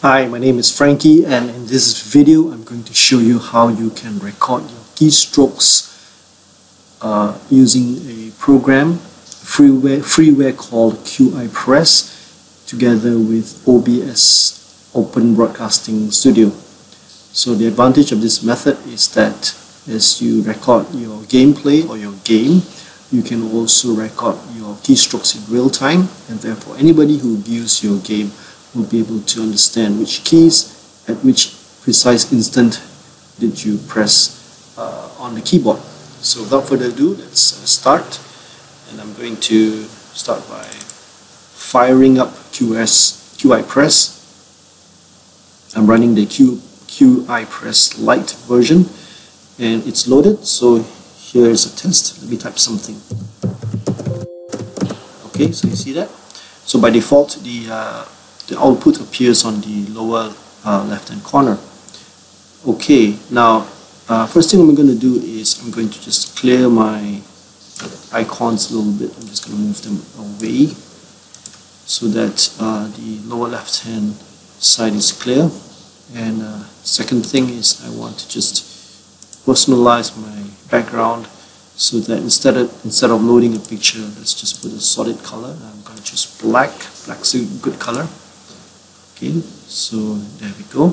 Hi, my name is Frankie and in this video I'm going to show you how you can record your keystrokes uh, using a program, freeware, freeware called QiPress together with OBS Open Broadcasting Studio. So the advantage of this method is that as you record your gameplay or your game, you can also record your keystrokes in real time and therefore anybody who views your game will be able to understand which keys at which precise instant did you press uh, on the keyboard. So without further ado, let's uh, start and I'm going to start by firing up QS, QiPress. I'm running the Q, QiPress Lite version and it's loaded so here is a test. Let me type something. Okay, so you see that? So by default, the, uh, the output appears on the lower uh, left-hand corner. Okay, now uh, first thing I'm going to do is I'm going to just clear my icons a little bit. I'm just going to move them away so that uh, the lower left-hand side is clear. And uh, second thing is I want to just personalize my background so that instead of instead of loading a picture let's just put a solid color I'm going to choose black black's a good color okay so there we go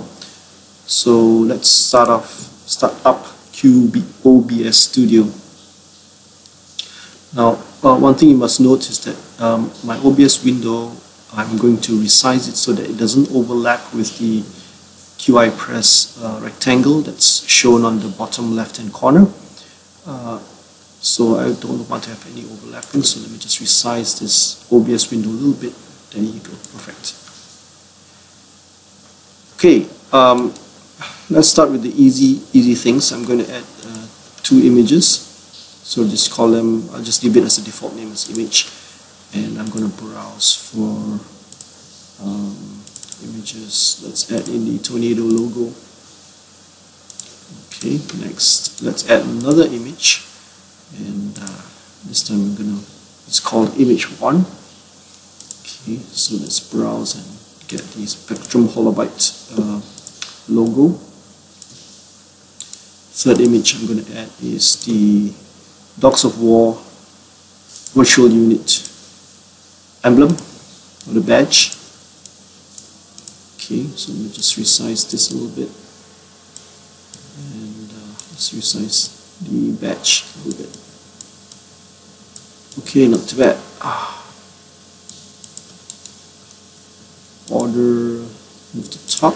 so let's start off start up QB OBS Studio now uh, one thing you must note is that um, my OBS window I'm going to resize it so that it doesn't overlap with the QiPress uh, rectangle that's shown on the bottom left hand corner. Uh, so I don't want to have any overlapping, so let me just resize this OBS window a little bit. There you go, perfect. Okay, um, let's start with the easy easy things. I'm going to add uh, two images. So just call them, I'll just leave it as a default name as image. And I'm going to browse for um, images. Let's add in the tornado logo. Okay, next, let's add another image. And uh, this time I'm gonna, it's called image one. Okay, so let's browse and get the Spectrum Holobyte uh, logo. Third image I'm going to add is the Dogs of War virtual unit emblem or the badge Okay, so let me just resize this a little bit. And uh, let's resize the badge a little bit. Okay, not too bad. Ah. Order move to top.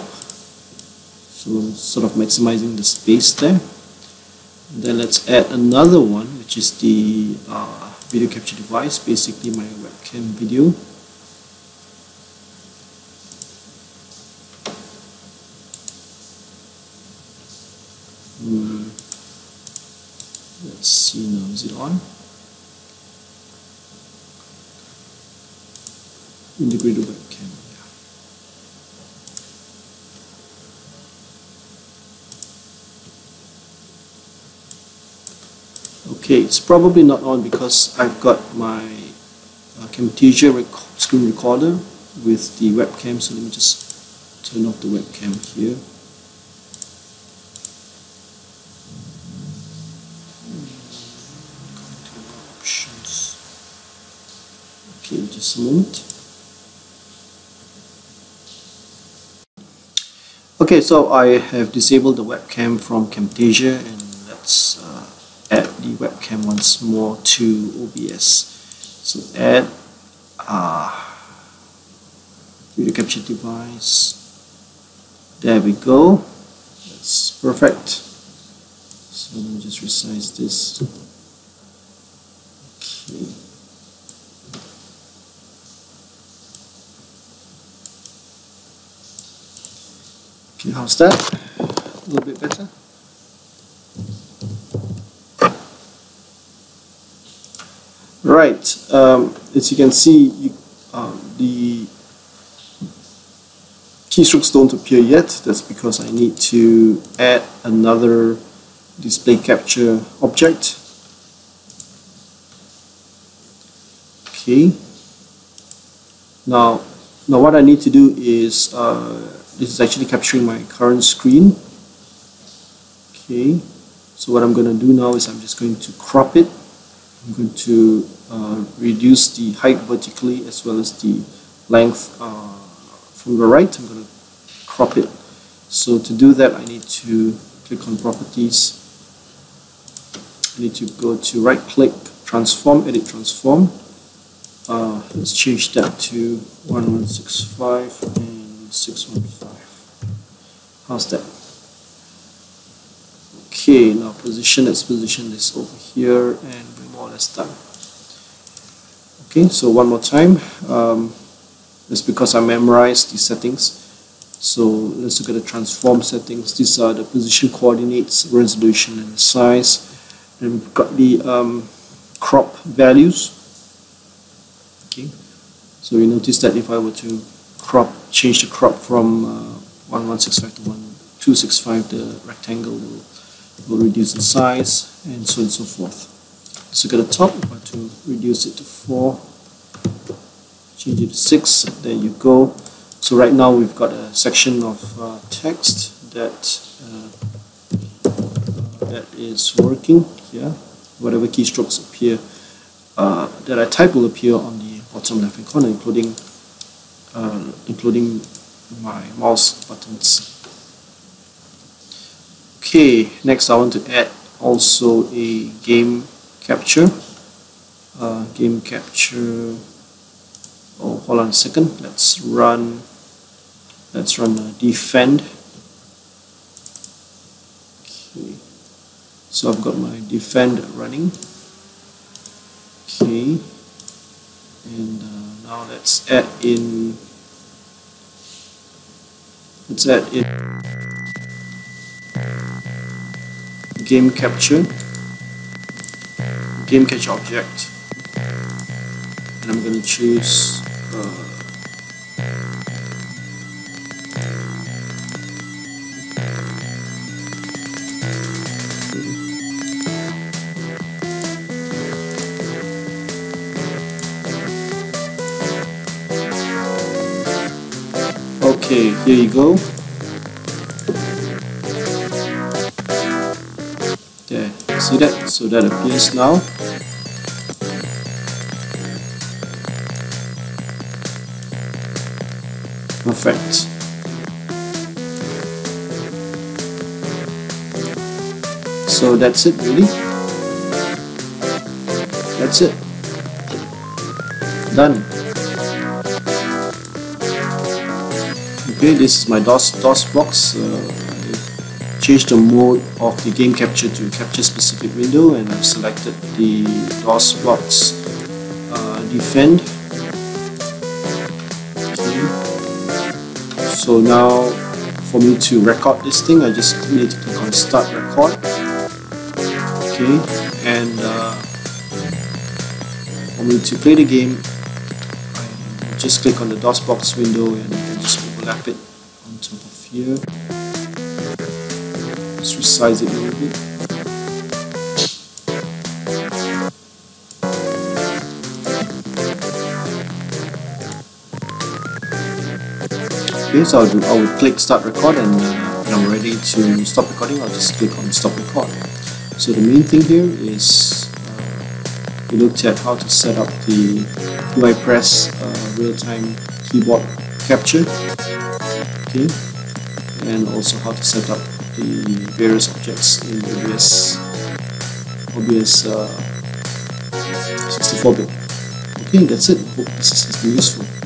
So sort of maximizing the space there. And then let's add another one, which is the uh, video capture device, basically my webcam video. Hmm. let's see now is it on integrated webcam okay it's probably not on because I've got my uh, Camtasia rec screen recorder with the webcam so let me just turn off the webcam here Okay, just a moment. Okay, so I have disabled the webcam from Camtasia and let's uh, add the webcam once more to OBS. So add uh, video capture device. There we go. That's perfect. So let me just resize this. Okay. Okay, how's that? A little bit better? Right, um, as you can see, you, um, the keystrokes don't appear yet. That's because I need to add another display capture object. Okay. Now, now what I need to do is uh, this is actually capturing my current screen okay so what I'm going to do now is I'm just going to crop it I'm going to uh, reduce the height vertically as well as the length uh, from the right. I'm going to crop it. So to do that I need to click on properties. I need to go to right click transform edit transform. Uh, let's change that to 1165 and 615 how's that? Okay now position let's position this over here and done okay so one more time um, that's because I memorized these settings. So let's look at the transform settings. These are the position coordinates resolution and size. And we've got the um, crop values. Okay so you notice that if I were to crop change the crop from uh, 1165 to 1265 the rectangle will, will reduce in size and so on and so forth look at the top I were to reduce it to 4 change it to 6 there you go. So right now we've got a section of uh, text that uh, that is working here. Whatever keystrokes appear uh, that I type will appear on the bottom left hand corner including uh, including my mouse buttons. Okay next I want to add also a game capture uh, game capture oh hold on a second. Let's run let's run a defend. Okay. So I've got my defend running. Okay. And uh, now let's add in let's add in game capture game catch object and I'm going to choose uh, Okay, here you go. See that? So that appears now. Perfect. So that's it really. That's it. Done. Okay, this is my DOS, DOS box. Uh, changed the mode of the game capture to capture specific window and I've selected the DOS box uh, defend. Okay. So now for me to record this thing, I just need to click on start record. Okay, and uh, for me to play the game, I just click on the DOS box window and just overlap it on top of here. Resize it a little bit. Okay, so I will click start record and when I'm ready to stop recording, I'll just click on stop record. So the main thing here is uh, we looked at how to set up the QiPress uh, real-time keyboard capture okay and also how to set up the various objects in the OBS 64-bit uh, okay that's it. Hope this has been useful